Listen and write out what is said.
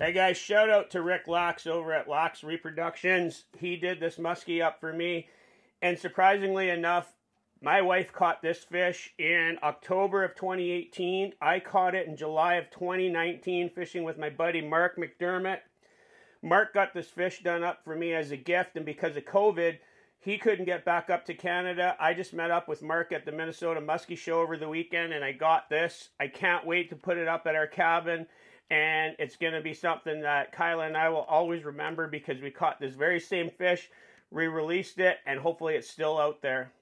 Hey guys, shout out to Rick Lax over at Lax Reproductions. He did this muskie up for me. And surprisingly enough, my wife caught this fish in October of 2018. I caught it in July of 2019 fishing with my buddy Mark McDermott. Mark got this fish done up for me as a gift, and because of COVID, he couldn't get back up to Canada. I just met up with Mark at the Minnesota Muskie Show over the weekend, and I got this. I can't wait to put it up at our cabin, and it's going to be something that Kyla and I will always remember because we caught this very same fish, re released it, and hopefully it's still out there.